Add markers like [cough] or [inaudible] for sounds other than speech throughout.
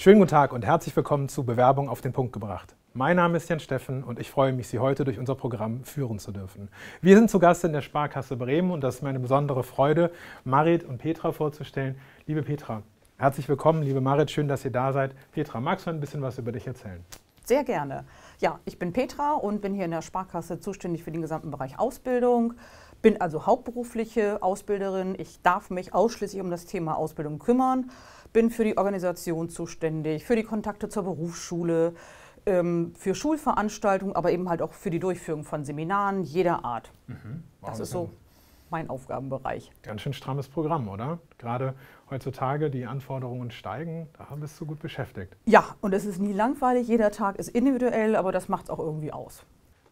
Schönen guten Tag und herzlich willkommen zu Bewerbung auf den Punkt gebracht. Mein Name ist Jan Steffen und ich freue mich, Sie heute durch unser Programm führen zu dürfen. Wir sind zu Gast in der Sparkasse Bremen und das ist meine besondere Freude, Marit und Petra vorzustellen. Liebe Petra, herzlich willkommen. Liebe Marit, schön, dass ihr da seid. Petra, magst du ein bisschen was über dich erzählen? Sehr gerne. Ja, ich bin Petra und bin hier in der Sparkasse zuständig für den gesamten Bereich Ausbildung. Bin also hauptberufliche Ausbilderin. Ich darf mich ausschließlich um das Thema Ausbildung kümmern. Bin für die Organisation zuständig, für die Kontakte zur Berufsschule, ähm, für Schulveranstaltungen, aber eben halt auch für die Durchführung von Seminaren jeder Art. Mhm. Wow, das ist so mein Aufgabenbereich. Ganz schön strammes Programm, oder? Gerade heutzutage, die Anforderungen steigen, da bist du gut beschäftigt. Ja, und es ist nie langweilig, jeder Tag ist individuell, aber das macht es auch irgendwie aus.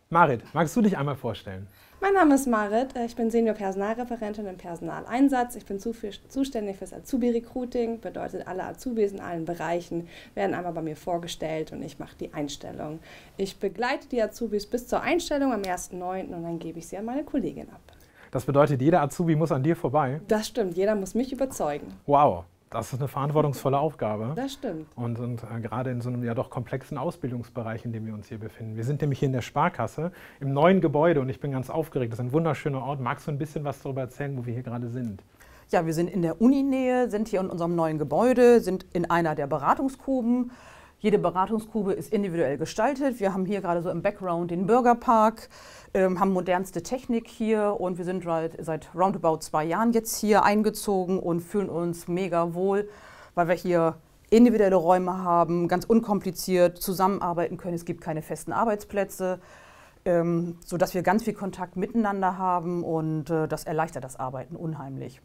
Marit, magst du dich einmal vorstellen? Mein Name ist Marit, ich bin Senior Personalreferentin im Personaleinsatz. Ich bin zuständig fürs Azubi-Recruiting, bedeutet alle Azubis in allen Bereichen werden einmal bei mir vorgestellt und ich mache die Einstellung. Ich begleite die Azubis bis zur Einstellung am 1.9. und dann gebe ich sie an meine Kollegin ab. Das bedeutet, jeder Azubi muss an dir vorbei? Das stimmt, jeder muss mich überzeugen. Wow. Das ist eine verantwortungsvolle Aufgabe. Das stimmt. Und, und äh, gerade in so einem ja doch komplexen Ausbildungsbereich, in dem wir uns hier befinden. Wir sind nämlich hier in der Sparkasse im neuen Gebäude und ich bin ganz aufgeregt. Das ist ein wunderschöner Ort. Magst du ein bisschen was darüber erzählen, wo wir hier gerade sind? Ja, wir sind in der Uninähe, sind hier in unserem neuen Gebäude, sind in einer der Beratungskuben. Jede Beratungskube ist individuell gestaltet. Wir haben hier gerade so im Background den Bürgerpark, ähm, haben modernste Technik hier und wir sind seit, seit roundabout zwei Jahren jetzt hier eingezogen und fühlen uns mega wohl, weil wir hier individuelle Räume haben, ganz unkompliziert zusammenarbeiten können. Es gibt keine festen Arbeitsplätze, ähm, sodass wir ganz viel Kontakt miteinander haben und äh, das erleichtert das Arbeiten unheimlich.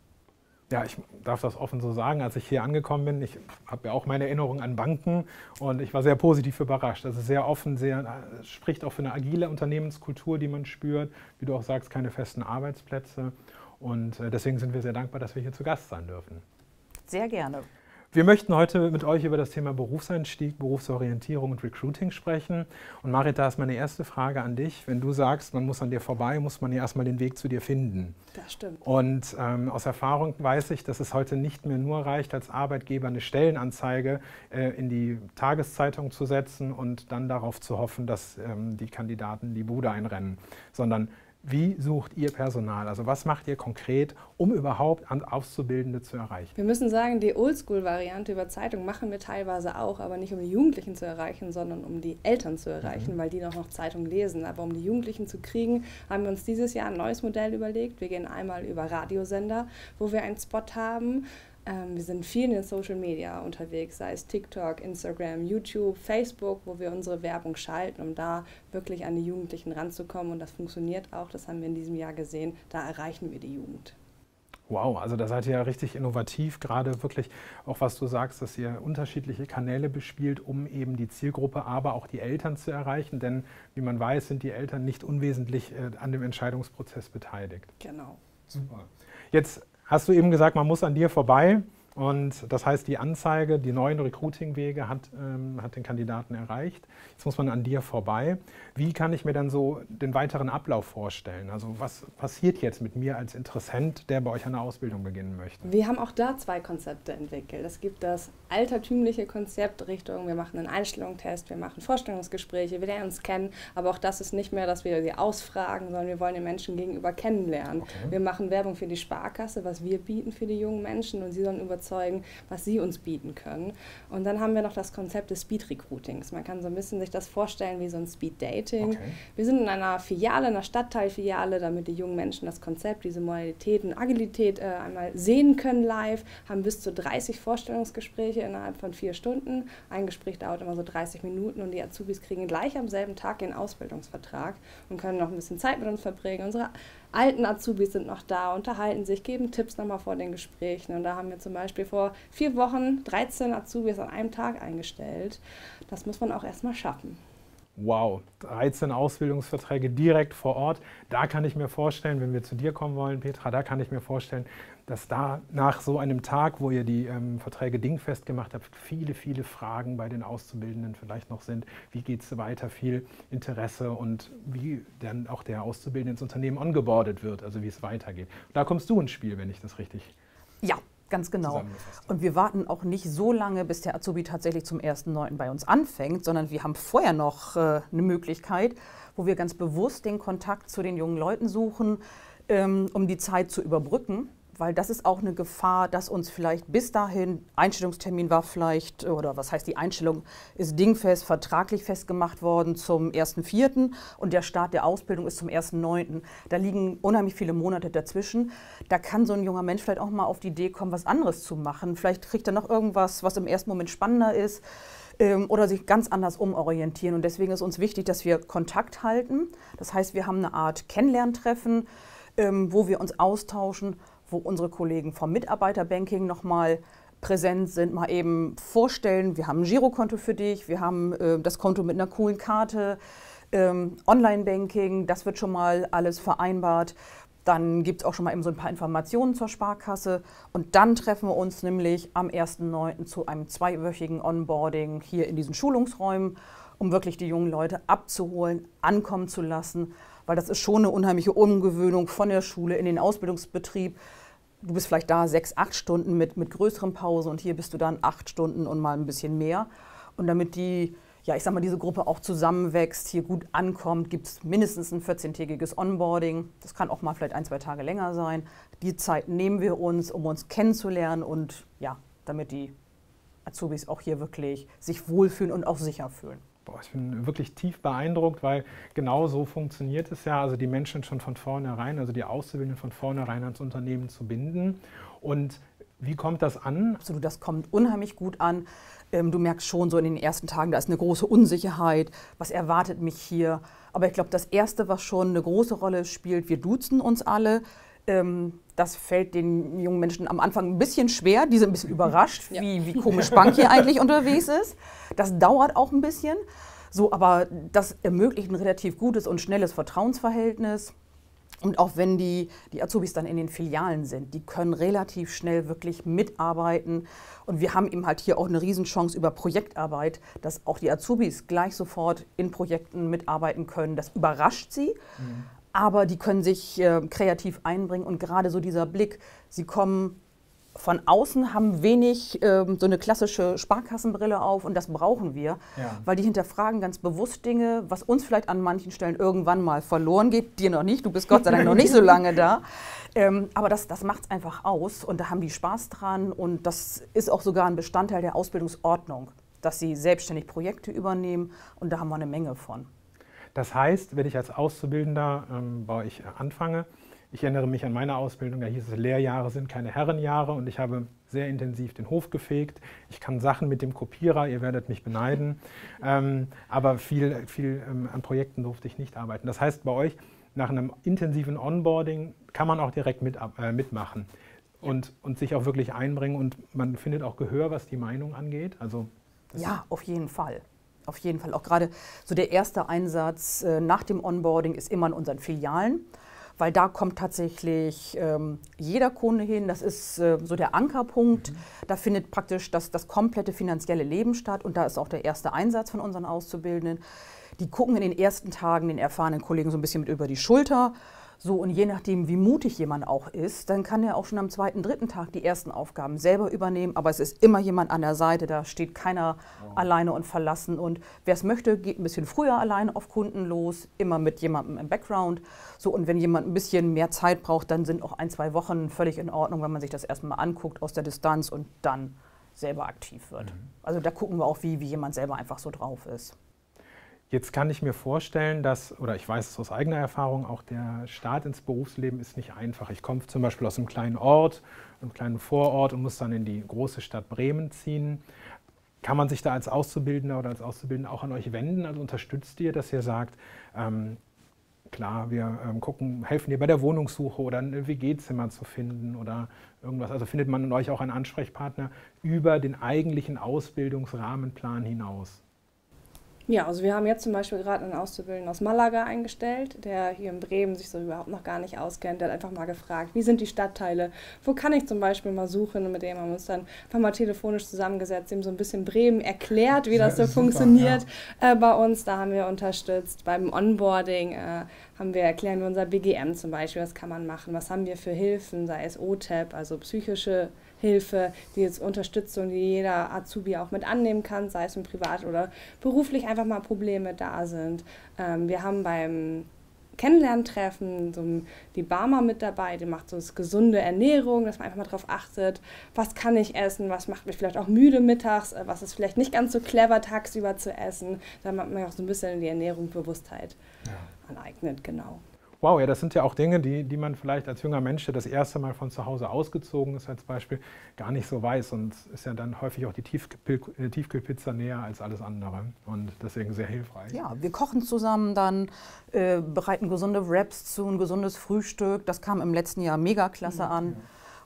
Ja, ich darf das offen so sagen, als ich hier angekommen bin, ich habe ja auch meine Erinnerungen an Banken und ich war sehr positiv überrascht. Ist sehr offen, sehr, spricht auch für eine agile Unternehmenskultur, die man spürt. Wie du auch sagst, keine festen Arbeitsplätze. Und äh, deswegen sind wir sehr dankbar, dass wir hier zu Gast sein dürfen. Sehr gerne. Wir möchten heute mit euch über das Thema Berufseinstieg, Berufsorientierung und Recruiting sprechen. Und Marit, da ist meine erste Frage an dich. Wenn du sagst, man muss an dir vorbei, muss man ja erstmal den Weg zu dir finden. Das stimmt. Und ähm, aus Erfahrung weiß ich, dass es heute nicht mehr nur reicht, als Arbeitgeber eine Stellenanzeige äh, in die Tageszeitung zu setzen und dann darauf zu hoffen, dass ähm, die Kandidaten die Bude einrennen, sondern wie sucht ihr Personal? Also was macht ihr konkret, um überhaupt Auszubildende zu erreichen? Wir müssen sagen, die Oldschool-Variante über Zeitung machen wir teilweise auch, aber nicht um die Jugendlichen zu erreichen, sondern um die Eltern zu erreichen, mhm. weil die noch, noch Zeitung lesen. Aber um die Jugendlichen zu kriegen, haben wir uns dieses Jahr ein neues Modell überlegt. Wir gehen einmal über Radiosender, wo wir einen Spot haben ähm, wir sind viel in den Social Media unterwegs, sei es TikTok, Instagram, YouTube, Facebook, wo wir unsere Werbung schalten, um da wirklich an die Jugendlichen ranzukommen. Und das funktioniert auch, das haben wir in diesem Jahr gesehen, da erreichen wir die Jugend. Wow, also da seid ihr ja richtig innovativ, gerade wirklich auch was du sagst, dass ihr unterschiedliche Kanäle bespielt, um eben die Zielgruppe, aber auch die Eltern zu erreichen. Denn wie man weiß, sind die Eltern nicht unwesentlich äh, an dem Entscheidungsprozess beteiligt. Genau. Super. Jetzt hast du eben gesagt, man muss an dir vorbei. Und das heißt, die Anzeige, die neuen Recruiting-Wege hat, ähm, hat den Kandidaten erreicht. Jetzt muss man an dir vorbei. Wie kann ich mir dann so den weiteren Ablauf vorstellen? Also was passiert jetzt mit mir als Interessent, der bei euch eine Ausbildung beginnen möchte? Wir haben auch da zwei Konzepte entwickelt. Es gibt das altertümliche Konzept Richtung, wir machen einen Einstellungstest, wir machen Vorstellungsgespräche, wir lernen uns kennen. Aber auch das ist nicht mehr, dass wir sie ausfragen, sondern wir wollen den Menschen gegenüber kennenlernen. Okay. Wir machen Werbung für die Sparkasse, was wir bieten für die jungen Menschen und sie sollen über überzeugen, was sie uns bieten können. Und dann haben wir noch das Konzept des Speed Recruitings. Man kann so ein bisschen sich das vorstellen wie so ein Speed Dating. Okay. Wir sind in einer Filiale, einer Stadtteilfiliale, damit die jungen Menschen das Konzept, diese Modalitäten, Agilität äh, einmal sehen können live, haben bis zu 30 Vorstellungsgespräche innerhalb von vier Stunden. Ein Gespräch dauert immer so 30 Minuten und die Azubis kriegen gleich am selben Tag den Ausbildungsvertrag und können noch ein bisschen Zeit mit uns verbringen. Unsere alten Azubis sind noch da, unterhalten sich, geben Tipps nochmal vor den Gesprächen. Und da haben wir zum Beispiel vor vier Wochen 13 Azubis an einem Tag eingestellt. Das muss man auch erstmal schaffen. Wow, 13 Ausbildungsverträge direkt vor Ort. Da kann ich mir vorstellen, wenn wir zu dir kommen wollen, Petra, da kann ich mir vorstellen, dass da nach so einem Tag, wo ihr die ähm, Verträge dingfest gemacht habt, viele, viele Fragen bei den Auszubildenden vielleicht noch sind. Wie geht es weiter? Viel Interesse und wie dann auch der Auszubildende ins Unternehmen ongeboardet wird, also wie es weitergeht. Da kommst du ins Spiel, wenn ich das richtig ja, Ganz genau. Und wir warten auch nicht so lange, bis der Azubi tatsächlich zum 1.9. bei uns anfängt, sondern wir haben vorher noch äh, eine Möglichkeit, wo wir ganz bewusst den Kontakt zu den jungen Leuten suchen, ähm, um die Zeit zu überbrücken weil das ist auch eine Gefahr, dass uns vielleicht bis dahin, Einstellungstermin war vielleicht, oder was heißt die Einstellung, ist dingfest, vertraglich festgemacht worden zum 1.4. und der Start der Ausbildung ist zum 1.9. Da liegen unheimlich viele Monate dazwischen. Da kann so ein junger Mensch vielleicht auch mal auf die Idee kommen, was anderes zu machen. Vielleicht kriegt er noch irgendwas, was im ersten Moment spannender ist ähm, oder sich ganz anders umorientieren. Und deswegen ist uns wichtig, dass wir Kontakt halten. Das heißt, wir haben eine Art Kennenlerntreffen, ähm, wo wir uns austauschen wo unsere Kollegen vom Mitarbeiterbanking nochmal präsent sind, mal eben vorstellen, wir haben ein Girokonto für dich, wir haben äh, das Konto mit einer coolen Karte, ähm, Online-Banking, das wird schon mal alles vereinbart. Dann gibt es auch schon mal eben so ein paar Informationen zur Sparkasse. Und dann treffen wir uns nämlich am 1.9. zu einem zweiwöchigen Onboarding hier in diesen Schulungsräumen, um wirklich die jungen Leute abzuholen, ankommen zu lassen. Weil das ist schon eine unheimliche Umgewöhnung von der Schule in den Ausbildungsbetrieb du bist vielleicht da sechs, acht Stunden mit, mit größeren Pause und hier bist du dann acht Stunden und mal ein bisschen mehr. Und damit die, ja, ich sag mal, diese Gruppe auch zusammenwächst, hier gut ankommt, gibt es mindestens ein 14-tägiges Onboarding. Das kann auch mal vielleicht ein, zwei Tage länger sein. Die Zeit nehmen wir uns, um uns kennenzulernen und ja, damit die Azubis auch hier wirklich sich wohlfühlen und auch sicher fühlen. Boah, ich bin wirklich tief beeindruckt, weil genau so funktioniert es ja. Also die Menschen schon von vornherein, also die Auszubildenden von vornherein ans Unternehmen zu binden. Und wie kommt das an? Absolut, das kommt unheimlich gut an. Ähm, du merkst schon so in den ersten Tagen, da ist eine große Unsicherheit. Was erwartet mich hier? Aber ich glaube, das Erste, was schon eine große Rolle spielt, wir duzen uns alle. Ähm, das fällt den jungen Menschen am Anfang ein bisschen schwer. Die sind ein bisschen überrascht, ja. wie, wie komisch Bank hier eigentlich unterwegs ist. Das dauert auch ein bisschen. So, aber das ermöglicht ein relativ gutes und schnelles Vertrauensverhältnis. Und auch wenn die, die Azubis dann in den Filialen sind, die können relativ schnell wirklich mitarbeiten. Und wir haben eben halt hier auch eine Riesenchance über Projektarbeit, dass auch die Azubis gleich sofort in Projekten mitarbeiten können. Das überrascht sie. Mhm aber die können sich äh, kreativ einbringen und gerade so dieser Blick, sie kommen von außen, haben wenig äh, so eine klassische Sparkassenbrille auf und das brauchen wir, ja. weil die hinterfragen ganz bewusst Dinge, was uns vielleicht an manchen Stellen irgendwann mal verloren geht, dir noch nicht, du bist Gott sei Dank noch nicht so lange da, [laughs] ähm, aber das, das macht es einfach aus und da haben die Spaß dran und das ist auch sogar ein Bestandteil der Ausbildungsordnung, dass sie selbstständig Projekte übernehmen und da haben wir eine Menge von. Das heißt, wenn ich als Auszubildender ähm, bei euch anfange, ich erinnere mich an meine Ausbildung, da hieß es, Lehrjahre sind keine Herrenjahre und ich habe sehr intensiv den Hof gefegt. Ich kann Sachen mit dem Kopierer, ihr werdet mich beneiden, ähm, aber viel, viel ähm, an Projekten durfte ich nicht arbeiten. Das heißt, bei euch nach einem intensiven Onboarding kann man auch direkt mit, äh, mitmachen und, und sich auch wirklich einbringen und man findet auch Gehör, was die Meinung angeht. Also ja, auf jeden Fall. Auf jeden Fall. Auch gerade so der erste Einsatz äh, nach dem Onboarding ist immer in unseren Filialen, weil da kommt tatsächlich ähm, jeder Kunde hin. Das ist äh, so der Ankerpunkt. Mhm. Da findet praktisch das, das komplette finanzielle Leben statt und da ist auch der erste Einsatz von unseren Auszubildenden. Die gucken in den ersten Tagen den erfahrenen Kollegen so ein bisschen mit über die Schulter so, und je nachdem, wie mutig jemand auch ist, dann kann er auch schon am zweiten, dritten Tag die ersten Aufgaben selber übernehmen. Aber es ist immer jemand an der Seite, da steht keiner oh. alleine und verlassen. Und wer es möchte, geht ein bisschen früher alleine auf Kunden los, immer mit jemandem im Background. So, und wenn jemand ein bisschen mehr Zeit braucht, dann sind auch ein, zwei Wochen völlig in Ordnung, wenn man sich das erstmal anguckt aus der Distanz und dann selber aktiv wird. Mhm. Also da gucken wir auch, wie, wie jemand selber einfach so drauf ist. Jetzt kann ich mir vorstellen, dass, oder ich weiß es aus eigener Erfahrung, auch der Start ins Berufsleben ist nicht einfach. Ich komme zum Beispiel aus einem kleinen Ort, einem kleinen Vorort und muss dann in die große Stadt Bremen ziehen. Kann man sich da als Auszubildender oder als Auszubildender auch an euch wenden? Also unterstützt ihr, dass ihr sagt, ähm, klar, wir ähm, gucken, helfen dir bei der Wohnungssuche oder ein WG-Zimmer zu finden oder irgendwas. Also findet man in euch auch einen Ansprechpartner über den eigentlichen Ausbildungsrahmenplan hinaus? Ja, also wir haben jetzt zum Beispiel gerade einen Auszubildenden aus Malaga eingestellt, der hier in Bremen sich so überhaupt noch gar nicht auskennt. Der hat einfach mal gefragt, wie sind die Stadtteile, wo kann ich zum Beispiel mal suchen? Und mit dem haben wir uns dann einfach mal telefonisch zusammengesetzt, ihm so ein bisschen Bremen erklärt, wie das so super, funktioniert ja. äh, bei uns. Da haben wir unterstützt. Beim Onboarding äh, haben wir, erklären wir unser BGM zum Beispiel, was kann man machen, was haben wir für Hilfen, sei es OTEP, also psychische Hilfe, die jetzt Unterstützung, die jeder Azubi auch mit annehmen kann, sei es im Privat oder beruflich einfach mal Probleme da sind. Ähm, wir haben beim Kennenlerntreffen, so die Barmer mit dabei, die macht so das gesunde Ernährung, dass man einfach mal darauf achtet, was kann ich essen, was macht mich vielleicht auch müde mittags, äh, was ist vielleicht nicht ganz so clever tagsüber zu essen, damit man auch so ein bisschen die Ernährung Bewusstheit ja. aneignet, genau. Wow, ja, das sind ja auch Dinge, die, die man vielleicht als junger Mensch, der das erste Mal von zu Hause ausgezogen ist, als Beispiel, gar nicht so weiß. Und ist ja dann häufig auch die äh, Tiefkühlpizza näher als alles andere. Und deswegen sehr hilfreich. Ja, wir kochen zusammen dann, äh, bereiten gesunde Wraps zu, ein gesundes Frühstück. Das kam im letzten Jahr mega klasse an. Ja.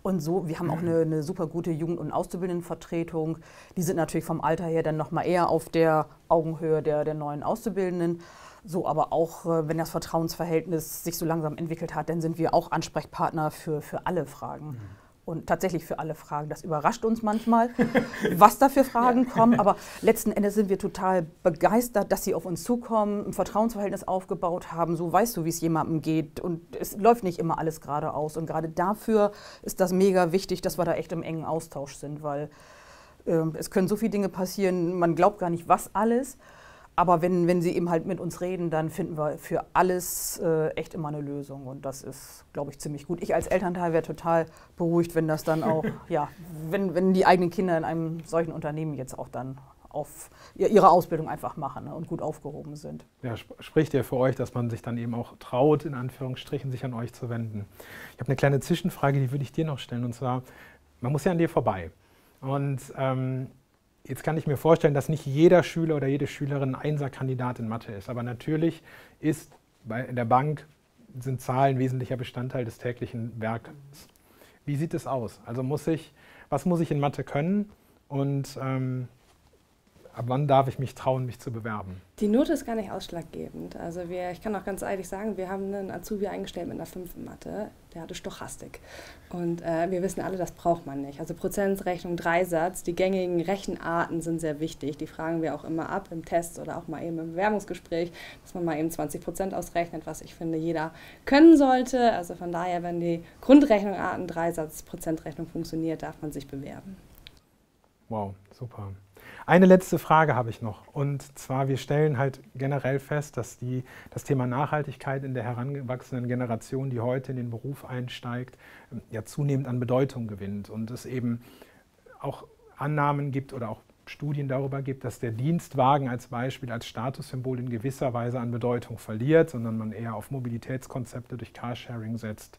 Und so, wir haben auch eine, eine, super gute Jugend- und Auszubildendenvertretung. Die sind natürlich vom Alter her dann nochmal eher auf der Augenhöhe der, der neuen Auszubildenden. So, aber auch äh, wenn das Vertrauensverhältnis sich so langsam entwickelt hat, dann sind wir auch Ansprechpartner für, für alle Fragen. Mhm. Und tatsächlich für alle Fragen. Das überrascht uns manchmal, [laughs] was da für Fragen kommen. Aber [laughs] letzten Endes sind wir total begeistert, dass sie auf uns zukommen, ein Vertrauensverhältnis aufgebaut haben. So weißt du, wie es jemandem geht. Und es läuft nicht immer alles geradeaus. Und gerade dafür ist das mega wichtig, dass wir da echt im engen Austausch sind, weil äh, es können so viele Dinge passieren, man glaubt gar nicht, was alles. Aber wenn, wenn sie eben halt mit uns reden, dann finden wir für alles äh, echt immer eine Lösung. Und das ist, glaube ich, ziemlich gut. Ich als Elternteil wäre total beruhigt, wenn das dann auch, [laughs] ja, wenn, wenn die eigenen Kinder in einem solchen Unternehmen jetzt auch dann auf ihre Ausbildung einfach machen ne, und gut aufgehoben sind. Ja, spricht ja für euch, dass man sich dann eben auch traut, in Anführungsstrichen, sich an euch zu wenden. Ich habe eine kleine Zwischenfrage, die würde ich dir noch stellen. Und zwar, man muss ja an dir vorbei. Und ähm, Jetzt kann ich mir vorstellen, dass nicht jeder Schüler oder jede Schülerin ein Einserkandidat in Mathe ist. Aber natürlich ist bei der Bank sind Zahlen wesentlicher Bestandteil des täglichen Werkes. Wie sieht es aus? Also muss ich, was muss ich in Mathe können? Und ähm, ab wann darf ich mich trauen, mich zu bewerben? Die Note ist gar nicht ausschlaggebend. Also wir, ich kann auch ganz ehrlich sagen, wir haben einen Azubi eingestellt mit einer 5 in Mathe, der hatte Stochastik. Und äh, wir wissen alle, das braucht man nicht. Also Prozentrechnung, Dreisatz, die gängigen Rechenarten sind sehr wichtig. Die fragen wir auch immer ab im Test oder auch mal eben im Bewerbungsgespräch, dass man mal eben 20 Prozent ausrechnet, was ich finde, jeder können sollte. Also von daher, wenn die Grundrechnungarten, Dreisatz, Prozentrechnung funktioniert, darf man sich bewerben. Wow, super. Eine letzte Frage habe ich noch. Und zwar, wir stellen halt generell fest, dass die, das Thema Nachhaltigkeit in der herangewachsenen Generation, die heute in den Beruf einsteigt, ja zunehmend an Bedeutung gewinnt. Und es eben auch Annahmen gibt oder auch Studien darüber gibt, dass der Dienstwagen als Beispiel als Statussymbol in gewisser Weise an Bedeutung verliert, sondern man eher auf Mobilitätskonzepte durch Carsharing setzt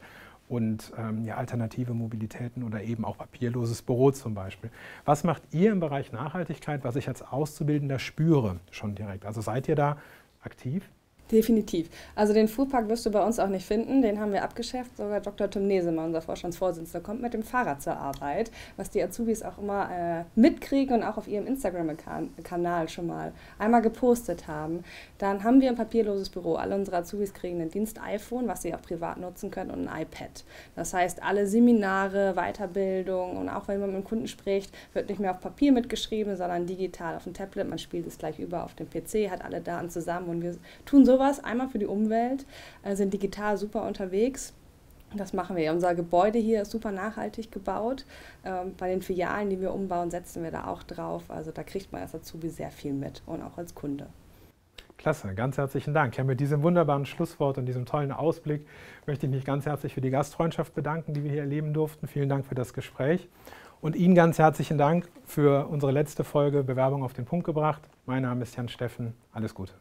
und ähm, ja, alternative Mobilitäten oder eben auch papierloses Büro zum Beispiel. Was macht ihr im Bereich Nachhaltigkeit, was ich als Auszubildender spüre schon direkt? Also seid ihr da aktiv? Definitiv. Also den Fuhrpark wirst du bei uns auch nicht finden, den haben wir abgeschafft. Sogar Dr. Tim Nesemann, unser Vorstandsvorsitzender, kommt mit dem Fahrrad zur Arbeit, was die Azubis auch immer äh, mitkriegen und auch auf ihrem Instagram-Kanal schon mal einmal gepostet haben. Dann haben wir ein papierloses Büro. Alle unsere Azubis kriegen ein Dienst-iPhone, was sie auch privat nutzen können, und ein iPad. Das heißt, alle Seminare, Weiterbildung und auch wenn man mit dem Kunden spricht, wird nicht mehr auf Papier mitgeschrieben, sondern digital auf dem Tablet. Man spielt es gleich über auf dem PC, hat alle Daten zusammen und wir tun so sowas, einmal für die Umwelt, äh, sind digital super unterwegs. Das machen wir. Unser Gebäude hier ist super nachhaltig gebaut. Ähm, bei den Filialen, die wir umbauen, setzen wir da auch drauf. Also da kriegt man als Azubi sehr viel mit und auch als Kunde. Klasse, ganz herzlichen Dank. Ja, mit diesem wunderbaren Schlusswort und diesem tollen Ausblick möchte ich mich ganz herzlich für die Gastfreundschaft bedanken, die wir hier erleben durften. Vielen Dank für das Gespräch. Und Ihnen ganz herzlichen Dank für unsere letzte Folge Bewerbung auf den Punkt gebracht. Mein Name ist Jan Steffen. Alles Gute.